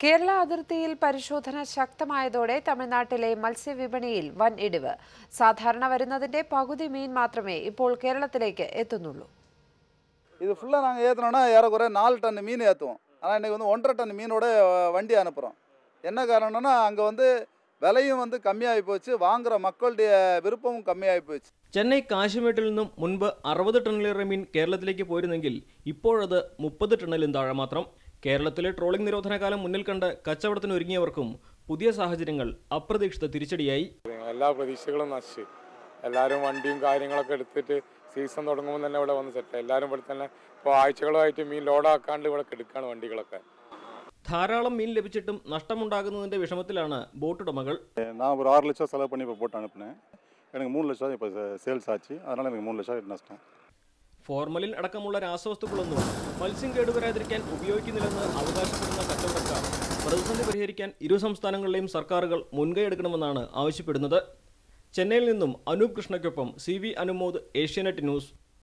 കേരള അതിർത്തിയിൽ പരിശോധന ശക്തമായതോടെ തമിഴ്നാട്ടിലെ മത്സ്യവിപണിയിൽ വൻ ഇടിവ് സാധാരണ വരുന്നതിന്റെ പകുതി മീൻ മാത്രമേ ഇപ്പോൾ കേരളത്തിലേക്ക് എത്തുന്നുള്ളൂ இது ஃபுல்லாக நாங்கள் ஏற்றினோன்னா ஏறக்குறைய நாலு டன் மீன் ஏற்றுவோம் ஆனால் இன்றைக்கி வந்து ஒன்றரை டன் மீனோட அஹ், வண்டி அனுப்புகிறோம் என்ன காரணம்னா அங்கே வந்து விலையும் வந்து கம்மியாகி போச்சு வாங்குகிற மக்களுடைய விருப்பமும் கம்மியாகி போச்சு ചെന്നൈ കാശിമേട്ടിൽ നിന്നും മുൻപ് അറുപത് ടണ്ണിലേറെ മീൻ കേരളത്തിലേക്ക് പോയിരുന്നെങ്കിൽ ഇപ്പോഴത് മുപ്പത് ടണ്ണിലും താഴെ മാത്രം കേരളത്തിലെ ട്രോളിംഗ് നിരോധന കാലം മുന്നിൽ കണ്ട് കച്ചവടത്തിന് ഒരുങ്ങിയവർക്കും പുതിയ സാഹചര്യങ്ങൾ അപ്രതീക്ഷിത തിരിച്ചടിയായി എല്ലാ പ്രതീക്ഷകളും നശിച്ചു എല്ലാവരും വണ്ടിയും കാര്യങ്ങളൊക്കെ എടുത്തിട്ട് സീസൺ തുടങ്ങുമ്പോൾ തന്നെ ഇവിടെ വന്ന് സെറ്റ് എല്ലാവരും ഇവിടെ തന്നെ ഇപ്പോൾ ആഴ്ചകളായിട്ട് മീൻ ലോഡാക്കാണ്ട് ഇവിടെ എടുക്കുകയാണ് വണ്ടികളൊക്കെ ധാരാളം മീൻ ലഭിച്ചിട്ടും നഷ്ടമുണ്ടാകുന്നതിന്റെ വിഷമത്തിലാണ് ബോട്ടുടമകൾ நான் ஒரு ஆறு லட்சம் செலவு பண்ணி இப்போ போட்டு அனுப்பினேன் எனக்கு மூணு லட்சம் இப்போ சேல்ஸ் ஆச்சு அதனால் எனக்கு மூணு லட்சம் நஷ்டம் ഫോർമലിൻ അടക്കമുള്ള രാസവസ്തുക്കളൊന്നും മത്സ്യം കേടുവരാതിരിക്കാൻ ഉപയോഗിക്കുന്നില്ലെന്ന് അവകാശപ്പെടുന്ന കച്ചവടക്കാർ പ്രതിസന്ധി പരിഹരിക്കാൻ ഇരു സംസ്ഥാനങ്ങളിലെയും സർക്കാരുകൾ മുൻകൈയെടുക്കണമെന്നാണ് ആവശ്യപ്പെടുന്നത്. ചെന്നൈയിൽ നിന്നും Anoop കൃഷ്ണയ്ക്കൊപ്പം C V Anumod Asianet News